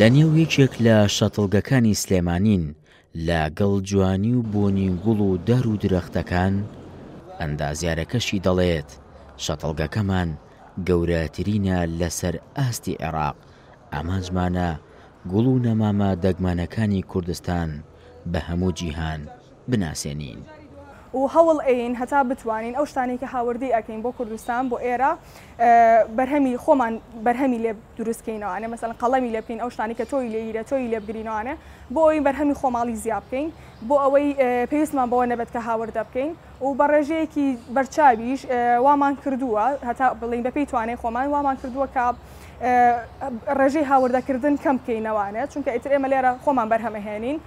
لە نێو یەکێک لە شەتڵگەکانی سلێمانین لە گەڵ جوانی و بۆنی گوڵ و دار و درەختەکان ئەندازیارەکەشی دەڵێت شەتڵگەکەمان گەورەترینە لەسەر ئاستی عێراق ئامانجمانە گوڵ و نەمامە دەگمەنەکانی کوردستان بە هەموو جیهان بناسێنین. و هەوڵ ئەیین هەتا بتوانین ئەو شتانەی کە هاوردەی ئەکەین بۆ کوردستان بۆ ئێرە بەرهەمی خۆمان بەرهەمی لێ دروست کەینەوانێ مەسەلەن قەڵەمی لێ بکەین ئەو شتانی کە تۆوی لێ یرە تۆوی لێ بگرینەوانێ بۆ ئەوەی بەرهەمی خۆماڵی زیا بکەین بۆ ئەوەی پێویستمان بەوە نەبێت کە هاوردە بکەین و بە ڕێژەیەکی بەرچاویش وامان کردووە هەتا بڵین بە پێی توانای خۆمان وامان کردووە کە ڕێژەی هاوردەکردن کەم بکەینەوانێ چونکە ئیتر ئێمە لێرە خۆمان بەرهەمەهێنین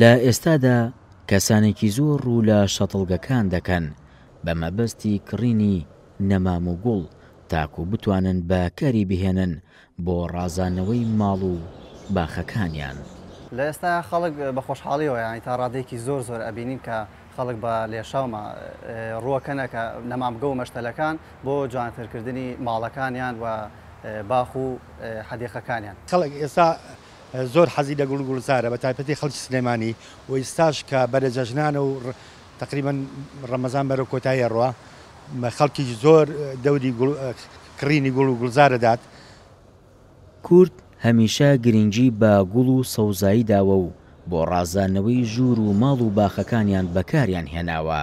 لە ئێستادا کەسانێکی زۆر ڕوو لە شەتڵگەکان دەکەن بە مەبەستی کڕینی نەمام و گوڵ تاکو بتوانن بە کاری بهێنن بۆ ڕازاندنەوەی ماڵ و باخەکانیان. لە ئێستا خەڵک بە خۆشحاڵیەوە یانی تا ڕادەیەکی زۆر زۆر ئەبینین کە خەڵک بە لێشاوما ڕووەکەنە کە نەمامگە و مەشتەلەکان بۆ جوانتر کردنی ماڵەکانیان و باخ و حەدیقەکانیان. خەڵک ئێستا زۆر حەزی لە گوڵو گوڵزارە بە تایبەتی خەڵکی سلێمانی و ئیستاش کە بەرە جەژنانە و تەقریبەن ڕەمەزان بەرەو کۆتایی ئەڕوا خەڵکیش زۆر دەوری کڕینی گوڵو گوڵزار ئەدات. کورد هەمیشە گرنگی بە گوڵ و سەوزایی داوە و بۆ ڕازاندنەوەی ژوور و ماڵ و باخەکانیان بەکاریان هێناوە،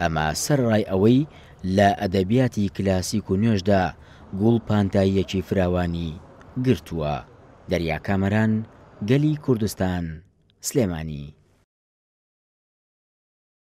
ئەمە سەرەڕای ئەوەی لە ئەدەبیاتی کلاسیک و نوێشدا گوڵ پانتاییەکی فراوانی گرتووە. دەریا کامەران گەلی کوردستان سلێمانی.